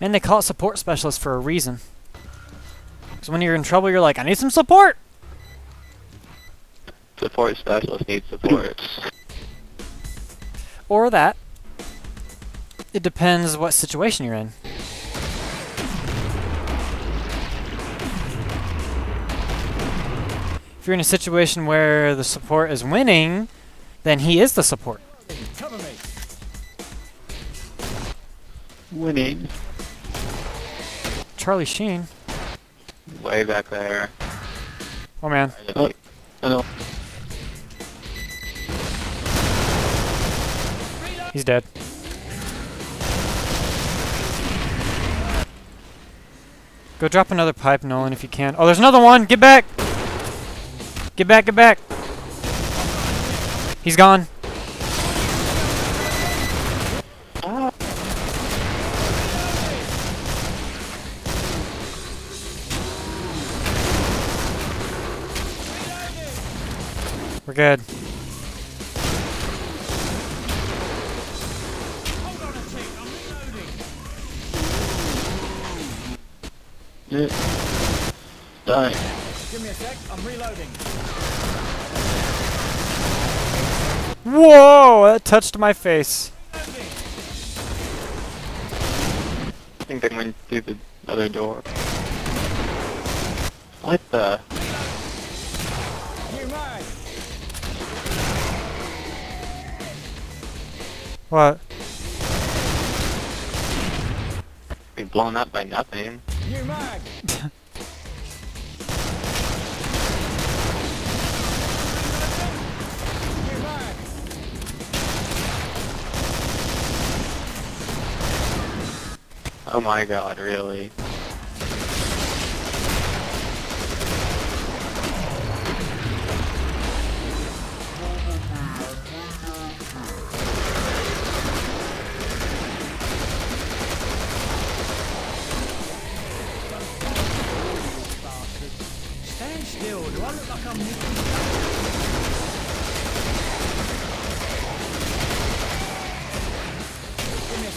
And they call it support specialist for a reason. Because when you're in trouble, you're like, I need some support! Support specialist needs support. Or that. It depends what situation you're in. If you're in a situation where the support is winning, then he is the support. Winning. Charlie Sheen. Way back there. Oh man. Uh, oh, no. He's dead. Go drop another pipe, Nolan, if you can. Oh, there's another one! Get back! Get back, get back! He's gone. We're good. Hold on a tick. I'm reloading. Die. Give me a sec. I'm reloading. Whoa! That touched my face. I think they went through the other door. What the? New mag. What? Be blown up by nothing. New mag. New. Oh my god, really?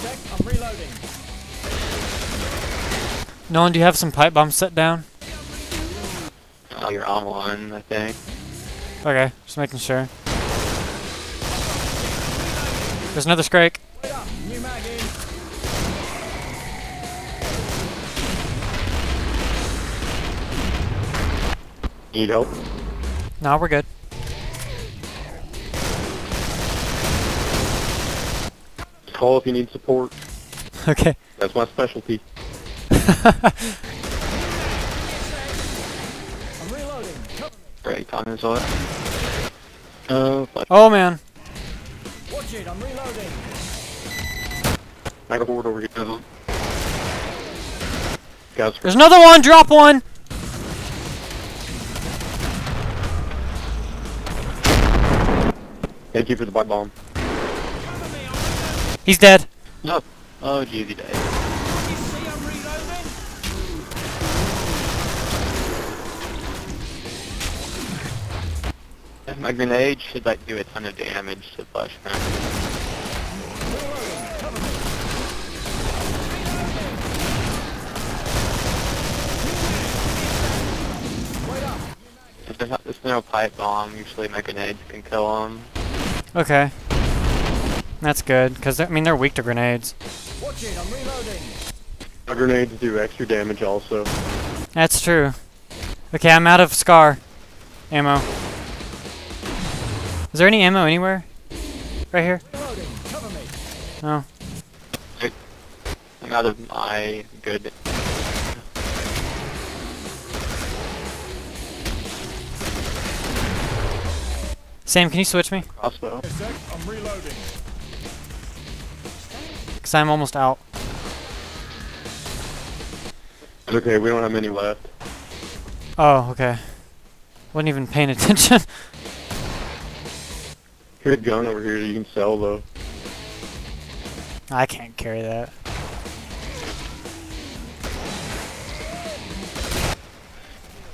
Sec. I'm reloading. Nolan, do you have some pipe bombs set down? Oh, you're on one, I think. Okay, just making sure. There's another Scrake. Need help? No, we're good. Call if you need support. Okay. That's my specialty. I'm reloading. Cover me. Great on his way. Uh, oh man. Watch it. I'm reloading. I got board over here. Guys, There's another one! Drop one! Thank you for the bomb. Cover me. I'm reloading. He's dead. No. Oh. You see I'm reloading? My grenade should like do a ton of damage to Fleshpound. Reloading. Cover me. Wait up. If there's, not, there's no pipe bomb, usually my grenades can kill him. Okay. That's good, because, I mean, they're weak to grenades. Watch it. I'm reloading. My grenades do extra damage also. That's true. Okay, I'm out of Scar. Ammo. Is there any ammo anywhere? Right here? Reloading. Cover me. No. I'm out of my good... Sam, can you switch me? crossbow. A sec. I'm reloading. Because I'm almost out. It's okay, we don't have many left. Oh, okay. Wasn't even paying attention. Here's a gun over here you can sell though. I can't carry that.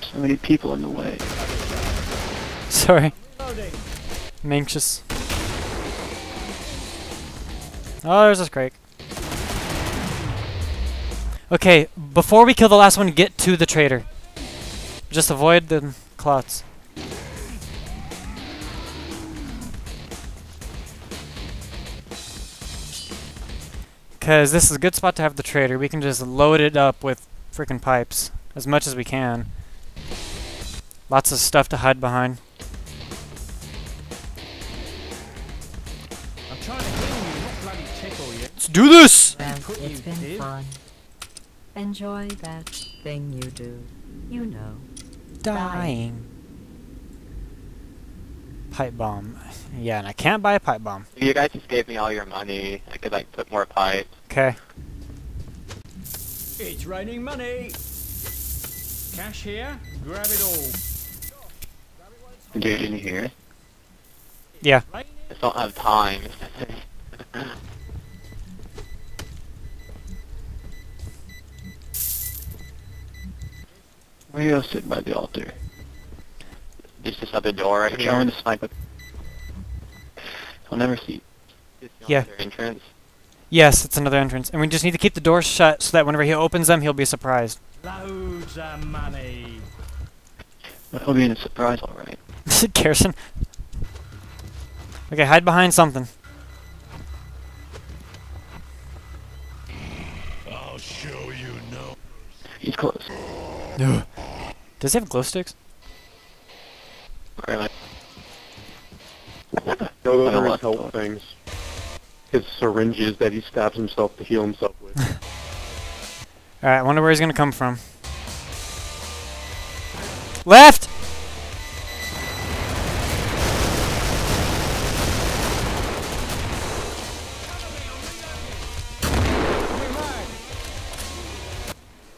So many people in the way. Sorry. I'm anxious. Oh, there's this crate. Okay, before we kill the last one, get to the trader. Just avoid the clots. Because this is a good spot to have the trader. We can just load it up with freaking pipes as much as we can. Lots of stuff to hide behind. Let's do this! Well, Put it's been did. fun. Enjoy that thing you do. You know. Dying. Pipe bomb. Yeah, and I can't buy a pipe bomb. You guys just gave me all your money, I could like put more pipes. Okay. It's raining money. Cash here, grab it all. Dude, can you hear? Yeah. I just don't have time. Where you sit by the altar? Just just at the door right Shower here. the it. I'll never see. Just Yeah. other Entrance. Yes, it's another entrance. And we just need to keep the doors shut so that whenever he opens them, he'll be surprised. Loads of money. He'll be in a surprise, alright. Garrison. Okay, hide behind something. He's close. Does he have glow sticks? Or like, No, those I are his health things. His syringes that he stabs himself to heal himself with. Alright, I wonder where he's gonna come from. Left!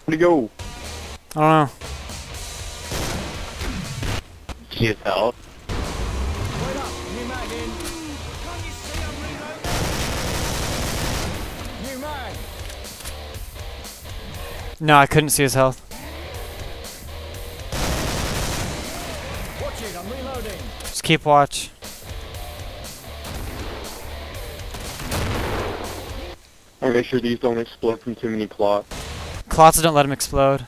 Where'd he go? I don't know. see his health. Wait up, new mag in. Can't you see I'm reloading? New mag. No, I couldn't see his health. Watch it, I'm reloading. Just keep watch. I'll make sure these don't explode from too many clots. Clots don't let him explode.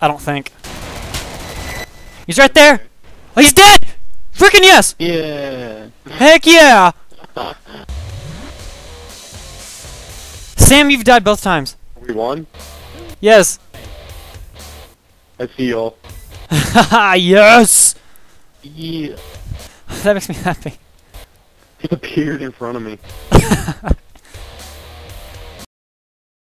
I don't think. He's right there! Oh, he's dead! Freaking yes! Yeah! Heck yeah! Sam, you've died both times. We won? Yes. I see y'all. yes! Yeah! That makes me happy. He appeared in front of me.